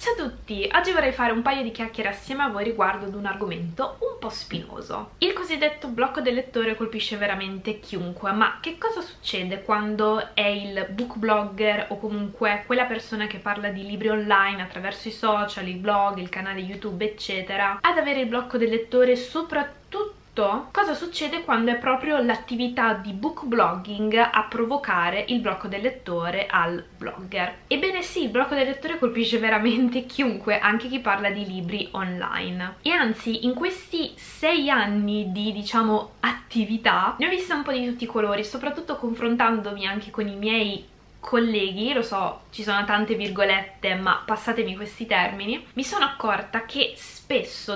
Ciao a tutti! Oggi vorrei fare un paio di chiacchiere assieme a voi riguardo ad un argomento un po' spinoso. Il cosiddetto blocco del lettore colpisce veramente chiunque, ma che cosa succede quando è il book blogger o comunque quella persona che parla di libri online attraverso i social, il blog, il canale YouTube, eccetera, ad avere il blocco del lettore soprattutto cosa succede quando è proprio l'attività di book blogging a provocare il blocco del lettore al blogger. Ebbene sì, il blocco del lettore colpisce veramente chiunque, anche chi parla di libri online. E anzi, in questi sei anni di, diciamo, attività, ne ho vista un po' di tutti i colori, soprattutto confrontandomi anche con i miei colleghi, lo so, ci sono tante virgolette, ma passatemi questi termini, mi sono accorta che spesso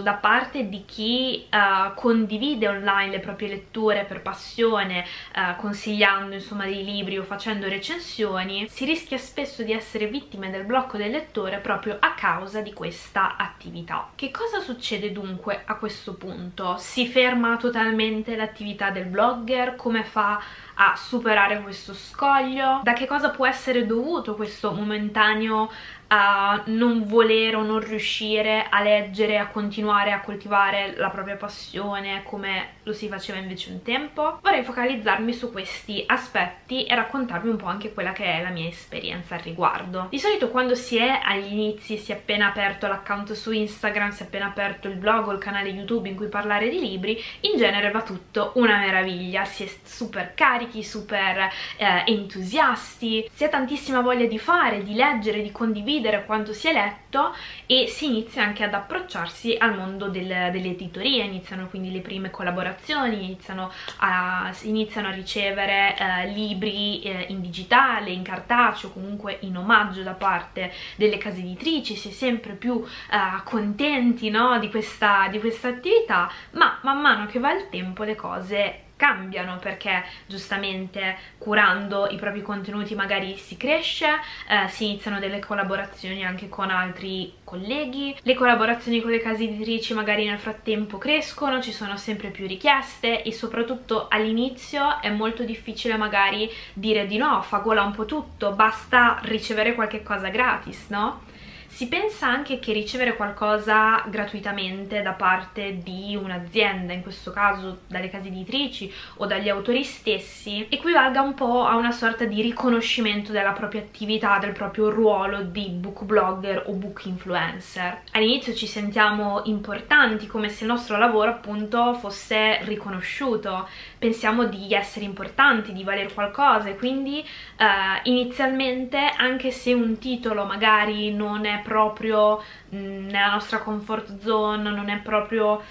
da parte di chi uh, condivide online le proprie letture per passione, uh, consigliando insomma dei libri o facendo recensioni, si rischia spesso di essere vittime del blocco del lettore proprio a causa di questa attività. Che cosa succede dunque a questo punto? Si ferma totalmente l'attività del blogger? Come fa a superare questo scoglio? Da che cosa può essere dovuto questo momentaneo a non volere o non riuscire a leggere, a continuare a coltivare la propria passione come lo si faceva invece un tempo. Vorrei focalizzarmi su questi aspetti e raccontarvi un po' anche quella che è la mia esperienza al riguardo. Di solito quando si è agli inizi, si è appena aperto l'account su Instagram, si è appena aperto il blog o il canale YouTube in cui parlare di libri, in genere va tutto una meraviglia, si è super carichi, super eh, entusiasti, si ha tantissima voglia di fare, di leggere, di condividere condividere quanto si è letto e si inizia anche ad approcciarsi al mondo del, editorie, iniziano quindi le prime collaborazioni, iniziano a, iniziano a ricevere eh, libri eh, in digitale, in cartaceo, comunque in omaggio da parte delle case editrici, si è sempre più eh, contenti no, di, questa, di questa attività, ma man mano che va il tempo le cose cambiano perché giustamente curando i propri contenuti magari si cresce, eh, si iniziano delle collaborazioni anche con altri colleghi, le collaborazioni con le case editrici magari nel frattempo crescono, ci sono sempre più richieste e soprattutto all'inizio è molto difficile magari dire di no, fa gola un po' tutto, basta ricevere qualche cosa gratis, no? Si pensa anche che ricevere qualcosa gratuitamente da parte di un'azienda, in questo caso dalle case editrici o dagli autori stessi, equivalga un po' a una sorta di riconoscimento della propria attività, del proprio ruolo di book blogger o book influencer. All'inizio ci sentiamo importanti, come se il nostro lavoro appunto fosse riconosciuto, pensiamo di essere importanti, di valere qualcosa e quindi eh, inizialmente anche se un titolo magari non è proprio mm, nella nostra comfort zone, non è proprio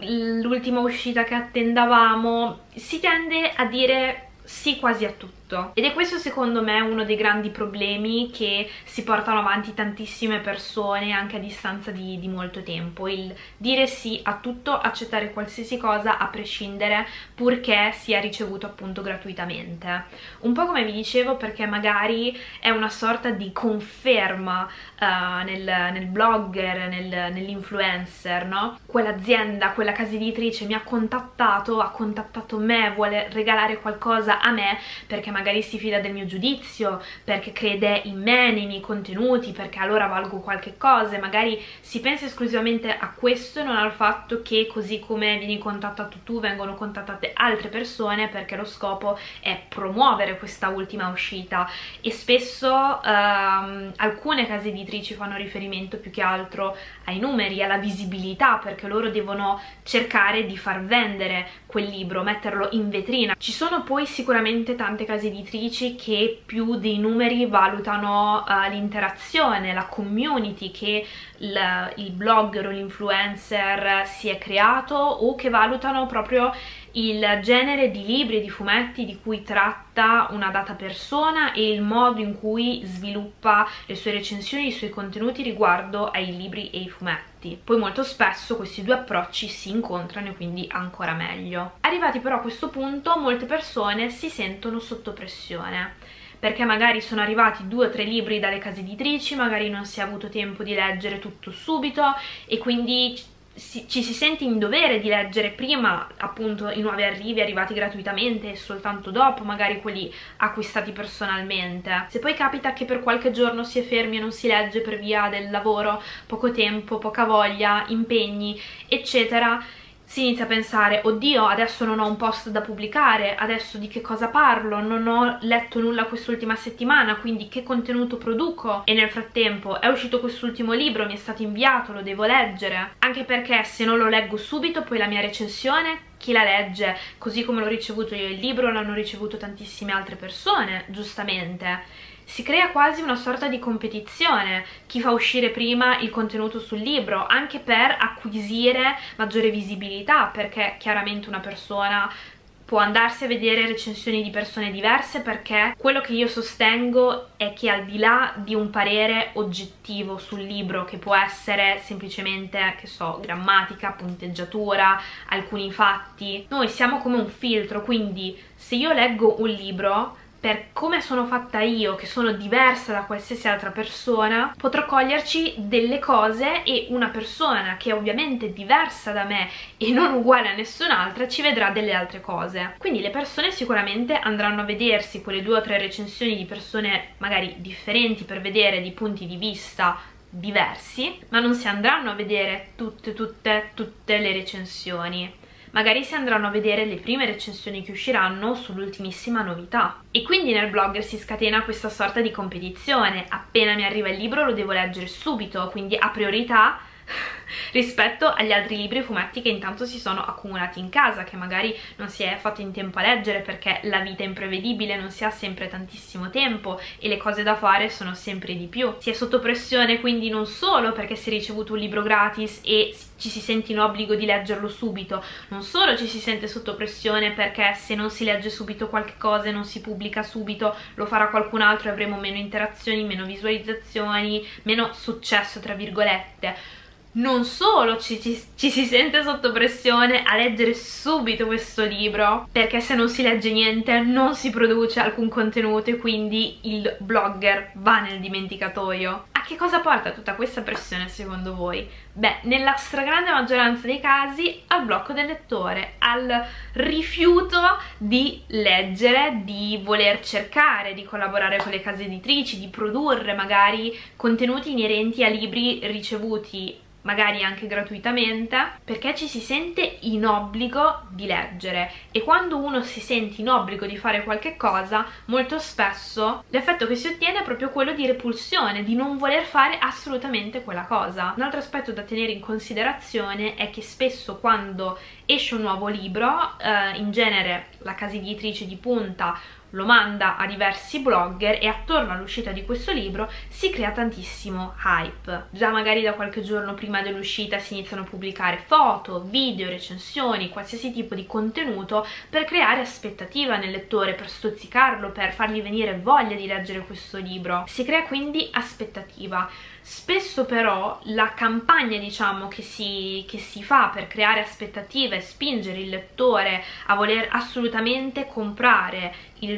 l'ultima uscita che attendavamo, si tende a dire sì quasi a tutto tutto. Ed è questo secondo me uno dei grandi problemi che si portano avanti tantissime persone anche a distanza di, di molto tempo. Il dire sì a tutto, accettare qualsiasi cosa a prescindere purché sia ricevuto appunto gratuitamente. Un po' come vi dicevo perché magari è una sorta di conferma uh, nel, nel, blogger, nel, nell'influencer no? quell'azienda, quella casa editrice mi ha contattato, ha contattato me, vuole regalare qualcosa a me perché magari si fida del mio giudizio, perché crede in me, nei miei contenuti, perché allora valgo qualche cosa, magari si pensa esclusivamente a questo e non al fatto che così come vieni contattato tu vengono contattate altre persone perché lo scopo è promuovere questa ultima uscita e spesso ehm, alcune case editrici fanno riferimento più che altro ai numeri, alla visibilità perché loro devono cercare di far vendere quel libro, metterlo in vetrina. Ci sono poi sicuramente tante case editrici che più dei numeri valutano uh, l'interazione, la community che il, il blogger o l'influencer si è creato o che valutano proprio il genere di libri e di fumetti di cui tratta una data persona e il modo in cui sviluppa le sue recensioni, i suoi contenuti riguardo ai libri e ai fumetti. Poi molto spesso questi due approcci si incontrano e quindi ancora meglio. Arrivati però a questo punto molte persone si sentono sotto pressione perché magari sono arrivati due o tre libri dalle case editrici, magari non si è avuto tempo di leggere tutto subito e quindi si, ci si sente in dovere di leggere prima appunto i nuovi arrivi arrivati gratuitamente e soltanto dopo magari quelli acquistati personalmente. Se poi capita che per qualche giorno si è fermi e non si legge per via del lavoro, poco tempo, poca voglia, impegni, eccetera, si inizia a pensare oddio adesso non ho un post da pubblicare, adesso di che cosa parlo, non ho letto nulla quest'ultima settimana, quindi che contenuto produco? E nel frattempo è uscito quest'ultimo libro, mi è stato inviato, lo devo leggere, anche perché se non lo leggo subito poi la mia recensione chi la legge, così come l'ho ricevuto io il libro, l'hanno ricevuto tantissime altre persone, giustamente si crea quasi una sorta di competizione. Chi fa uscire prima il contenuto sul libro anche per acquisire maggiore visibilità perché chiaramente una persona può andarsi a vedere recensioni di persone diverse perché quello che io sostengo è che al di là di un parere oggettivo sul libro che può essere semplicemente, che so, grammatica, punteggiatura, alcuni fatti, noi siamo come un filtro, quindi se io leggo un libro per come sono fatta io, che sono diversa da qualsiasi altra persona, potrò coglierci delle cose e una persona che è ovviamente diversa da me e non uguale a nessun'altra ci vedrà delle altre cose. Quindi le persone sicuramente andranno a vedersi quelle due o tre recensioni di persone magari differenti per vedere di punti di vista diversi, ma non si andranno a vedere tutte, tutte, tutte le recensioni magari si andranno a vedere le prime recensioni che usciranno sull'ultimissima novità. E quindi nel blogger si scatena questa sorta di competizione, appena mi arriva il libro lo devo leggere subito, quindi a priorità rispetto agli altri libri e fumetti che intanto si sono accumulati in casa, che magari non si è fatto in tempo a leggere perché la vita è imprevedibile, non si ha sempre tantissimo tempo e le cose da fare sono sempre di più. Si è sotto pressione quindi non solo perché si è ricevuto un libro gratis e ci si sente in obbligo di leggerlo subito, non solo ci si sente sotto pressione perché se non si legge subito qualche cosa e non si pubblica subito lo farà qualcun altro e avremo meno interazioni, meno visualizzazioni, meno successo tra virgolette non solo ci, ci, ci, si sente sotto pressione a leggere subito questo libro, perché se non si legge niente non si produce alcun contenuto e quindi il blogger va nel dimenticatoio. A che cosa porta tutta questa pressione secondo voi? Beh, nella stragrande maggioranza dei casi al blocco del lettore, al rifiuto di leggere, di voler cercare, di collaborare con le case editrici, di produrre magari contenuti inerenti a libri ricevuti magari anche gratuitamente, perché ci si sente in obbligo di leggere e quando uno si sente in obbligo di fare qualche cosa, molto spesso l'effetto che si ottiene è proprio quello di repulsione, di non voler fare assolutamente quella cosa. Un altro aspetto da tenere in considerazione è che spesso quando esce un nuovo libro, eh, in genere la casa editrice di punta lo manda a diversi blogger e attorno all'uscita di questo libro si crea tantissimo hype. Già magari da qualche giorno prima dell'uscita si iniziano a pubblicare foto, video, recensioni, qualsiasi tipo di contenuto per creare aspettativa nel lettore, per stuzzicarlo, per fargli venire voglia di leggere questo libro. Si crea quindi aspettativa. Spesso però la campagna diciamo che si, che si fa per creare aspettative e spingere il lettore a voler assolutamente comprare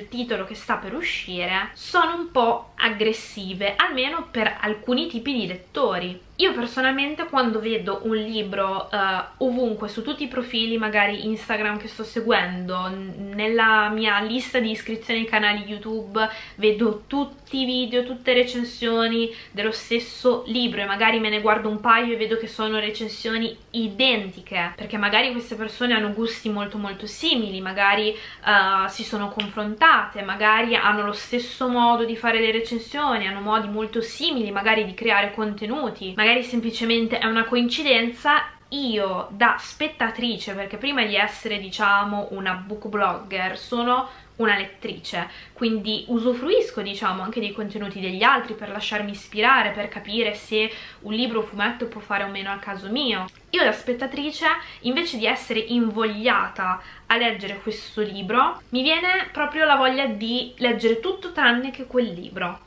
titolo che sta per uscire sono un po' aggressive, almeno per alcuni tipi di lettori. Io personalmente quando vedo un libro uh, ovunque, su tutti i profili magari Instagram che sto seguendo, nella mia lista di iscrizioni ai canali YouTube, vedo tutti i video, tutte le recensioni dello stesso libro e magari me ne guardo un paio e vedo che sono recensioni identiche, perché magari queste persone hanno gusti molto molto simili, magari uh, si sono confrontate, magari hanno lo stesso modo di fare le recensioni, hanno modi molto simili magari di creare contenuti, magari magari semplicemente è una coincidenza io da spettatrice, perché prima di essere diciamo una book blogger sono una lettrice, quindi usufruisco diciamo anche dei contenuti degli altri per lasciarmi ispirare, per capire se un libro o fumetto può fare o meno al caso mio. Io da spettatrice, invece di essere invogliata a leggere questo libro, mi viene proprio la voglia di leggere tutto tranne che quel libro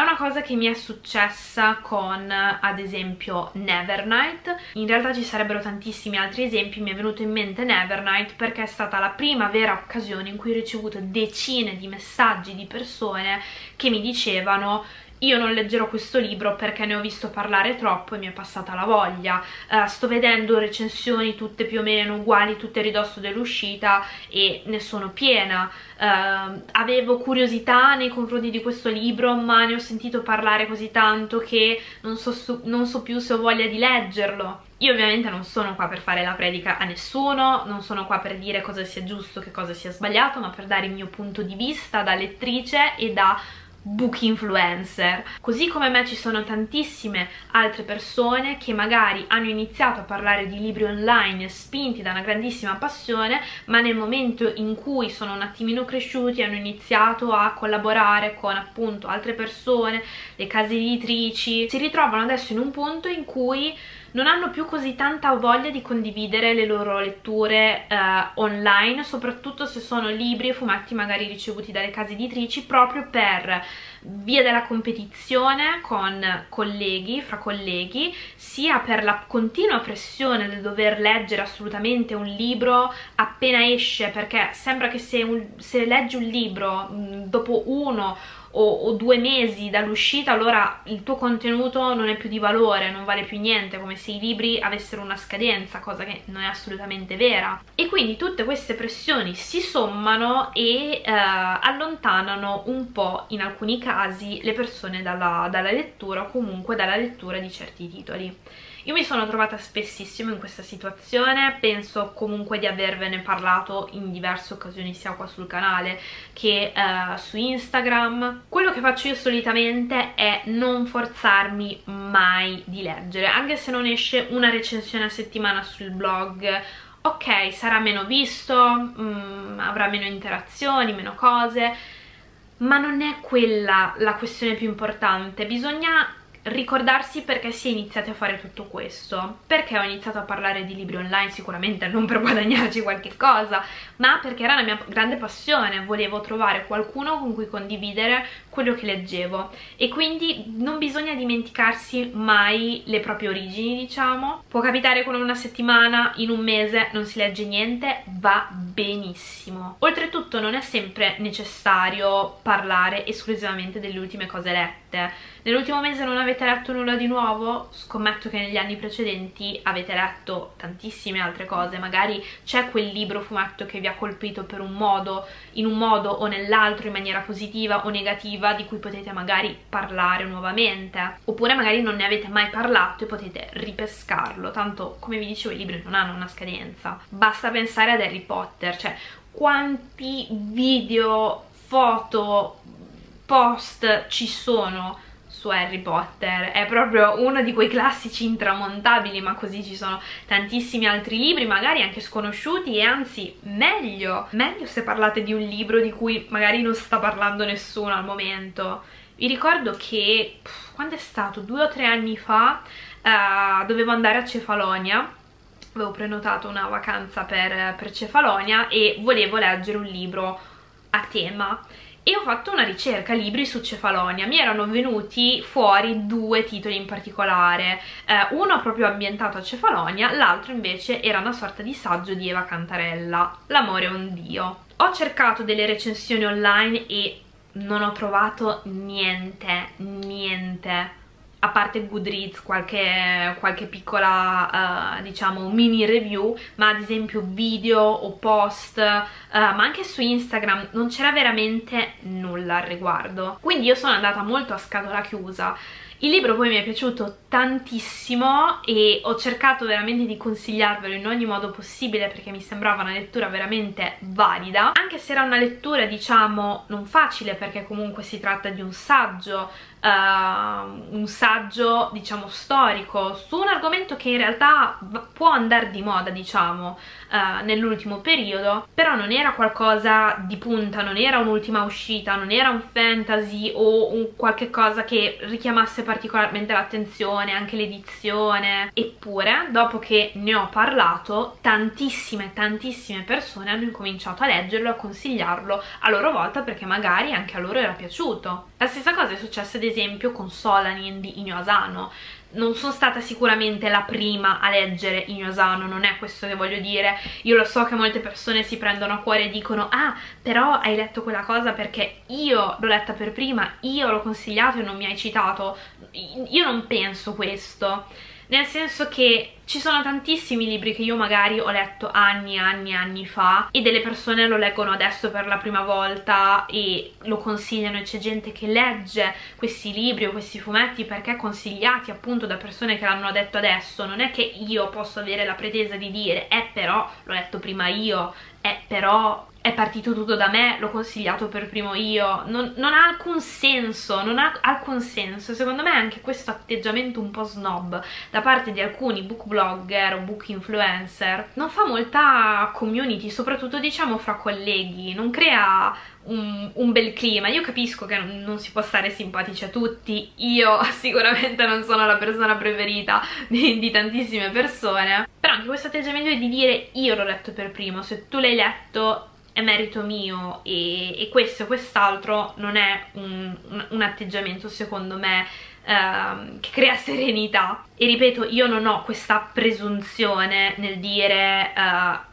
è una cosa che mi è successa con, ad esempio, Nevernight. In realtà ci sarebbero tantissimi altri esempi, mi è venuto in mente Nevernight perché è stata la prima vera occasione in cui ho ricevuto decine di messaggi di persone che mi dicevano io non leggerò questo libro perché ne ho visto parlare troppo e mi è passata la voglia, uh, sto vedendo recensioni tutte più o meno uguali, tutte a ridosso dell'uscita e ne sono piena, uh, avevo curiosità nei confronti di questo libro ma ne ho sentito parlare così tanto che non so, non so più se ho voglia di leggerlo. Io ovviamente non sono qua per fare la predica a nessuno, non sono qua per dire cosa sia giusto, che cosa sia sbagliato, ma per dare il mio punto di vista da lettrice e da book influencer. Così come me ci sono tantissime altre persone che magari hanno iniziato a parlare di libri online spinti da una grandissima passione ma nel momento in cui sono un attimino cresciuti hanno iniziato a collaborare con appunto altre persone le case editrici si ritrovano adesso in un punto in cui non hanno più così tanta voglia di condividere le loro letture eh, online, soprattutto se sono libri e fumetti magari ricevuti dalle case editrici, proprio per via della competizione con colleghi, fra colleghi, sia per la continua pressione del dover leggere assolutamente un libro appena esce, perché sembra che se, un, se leggi un libro mh, dopo uno o, o due mesi dall'uscita allora il tuo contenuto non è più di valore, non vale più niente, come se i libri avessero una scadenza, cosa che non è assolutamente vera. E quindi tutte queste pressioni si sommano e eh, allontanano un po' in alcuni casi le persone dalla, dalla lettura o comunque dalla lettura di certi titoli. Io mi sono trovata spessissimo in questa situazione, penso comunque di avervene parlato in diverse occasioni sia qua sul canale che uh, su Instagram. Quello che faccio io solitamente è non forzarmi mai di leggere, anche se non esce una recensione a settimana sul blog ok, sarà meno visto, mm, avrà meno interazioni, meno cose, ma non è quella la questione più importante, bisogna ricordarsi perché si è iniziati a fare tutto questo. Perché ho iniziato a parlare di libri online? Sicuramente non per guadagnarci qualche cosa ma perché era la mia grande passione. Volevo trovare qualcuno con cui condividere quello che leggevo. E quindi non bisogna dimenticarsi mai le proprie origini diciamo. Può capitare con una settimana in un mese non si legge niente va benissimo. Oltretutto non è sempre necessario parlare esclusivamente delle ultime cose lette Nell'ultimo mese non avete letto nulla di nuovo? Scommetto che negli anni precedenti avete letto tantissime altre cose, magari c'è quel libro fumetto che vi ha colpito per un modo, in un modo o nell'altro, in maniera positiva o negativa, di cui potete magari parlare nuovamente. Oppure magari non ne avete mai parlato e potete ripescarlo, tanto come vi dicevo i libri non hanno una scadenza. Basta pensare ad Harry Potter, cioè quanti video, foto, post ci sono su Harry Potter. È proprio uno di quei classici intramontabili ma così ci sono tantissimi altri libri magari anche sconosciuti e anzi meglio meglio se parlate di un libro di cui magari non sta parlando nessuno al momento. Vi ricordo che pff, quando è stato? due o tre anni fa uh, dovevo andare a Cefalonia. Avevo prenotato una vacanza per, per Cefalonia e volevo leggere un libro a tema e ho fatto una ricerca libri su Cefalonia. Mi erano venuti fuori due titoli in particolare. Eh, uno proprio ambientato a Cefalonia l'altro invece era una sorta di saggio di Eva Cantarella L'amore è un dio. Ho cercato delle recensioni online e non ho trovato niente, niente a parte Goodreads, qualche, qualche piccola, uh, diciamo, mini review, ma ad esempio video o post, uh, ma anche su Instagram non c'era veramente nulla al riguardo. Quindi io sono andata molto a scatola chiusa il libro poi mi è piaciuto tantissimo e ho cercato veramente di consigliarvelo in ogni modo possibile perché mi sembrava una lettura veramente valida, anche se era una lettura diciamo non facile perché comunque si tratta di un saggio, uh, un saggio diciamo storico su un argomento che in realtà può andare di moda diciamo uh, nell'ultimo periodo, però non era qualcosa di punta, non era un'ultima uscita, non era un fantasy o un qualche cosa che richiamasse particolarmente l'attenzione, anche l'edizione. Eppure, dopo che ne ho parlato, tantissime, tantissime persone hanno incominciato a leggerlo e a consigliarlo a loro volta perché magari anche a loro era piaciuto. La stessa cosa è successa ad esempio con Solanin di Inyo Asano non sono stata sicuramente la prima a leggere Inyosano, non è questo che voglio dire, io lo so che molte persone si prendono a cuore e dicono ah però hai letto quella cosa perché io l'ho letta per prima, io l'ho consigliato e non mi hai citato, io non penso questo, nel senso che ci sono tantissimi libri che io magari ho letto anni e anni e anni fa e delle persone lo leggono adesso per la prima volta e lo consigliano e c'è gente che legge questi libri o questi fumetti perché consigliati appunto da persone che l'hanno detto adesso. Non è che io posso avere la pretesa di dire eh però l'ho letto prima io eh però è partito tutto da me, l'ho consigliato per primo io, non, non, ha alcun senso, non ha alcun senso, secondo me anche questo atteggiamento un po' snob da parte di alcuni book blogger o book influencer. Non fa molta community, soprattutto diciamo fra colleghi, non crea un, un, bel clima. Io capisco che non, non, si può stare simpatici a tutti, io sicuramente non sono la persona preferita di, di tantissime persone, però anche questo atteggiamento di dire io l'ho letto per primo, se tu l'hai letto è merito mio e, e questo e quest'altro non è un, un, atteggiamento secondo me Uh, che crea serenità. E ripeto io non ho questa presunzione nel dire uh,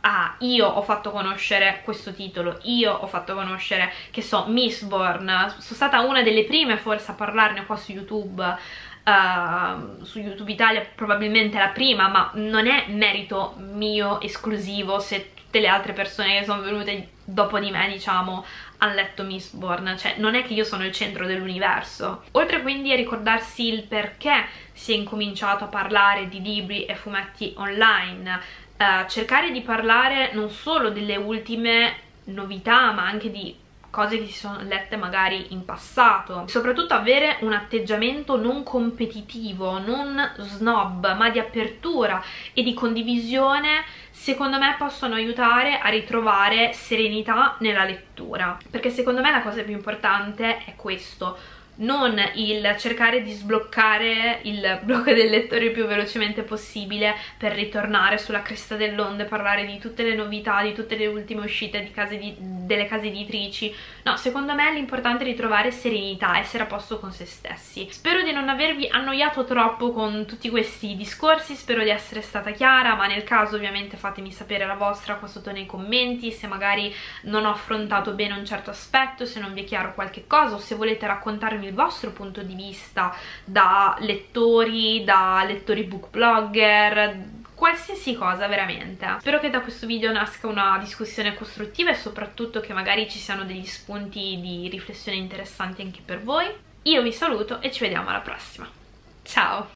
ah io ho fatto conoscere questo titolo io ho fatto conoscere che so Mistborn sono stata una delle prime forse a parlarne qua su youtube uh, su youtube Italia probabilmente la prima ma non è merito mio esclusivo se tutte le altre persone che sono venute dopo di me, diciamo, hanno letto Mistborn, cioè non è che io sono il centro dell'universo. Oltre quindi a ricordarsi il perché si è incominciato a parlare di libri e fumetti online, uh, cercare di parlare non solo delle ultime novità, ma anche di cose che si sono lette magari in passato. Soprattutto avere un atteggiamento non competitivo non snob ma di apertura e di condivisione secondo me possono aiutare a ritrovare serenità nella lettura. Perché secondo me la cosa più importante è questo non il cercare di sbloccare il blocco del lettore il più velocemente possibile per ritornare sulla cresta dell'onda e parlare di tutte le novità, di tutte le ultime uscite case di, delle case editrici. No, secondo me l'importante è ritrovare serenità, essere a posto con se stessi. Spero di non avervi annoiato troppo con tutti questi discorsi, spero di essere stata chiara, ma nel caso ovviamente fatemi sapere la vostra qua sotto nei commenti, se magari non ho affrontato bene un certo aspetto, se non vi è chiaro qualche cosa o se volete raccontarmi il vostro punto di vista da lettori, da lettori book blogger, qualsiasi cosa veramente. Spero che da questo video nasca una discussione costruttiva e soprattutto che magari ci siano degli spunti di riflessione interessanti anche per voi. Io vi saluto e ci vediamo alla prossima. Ciao!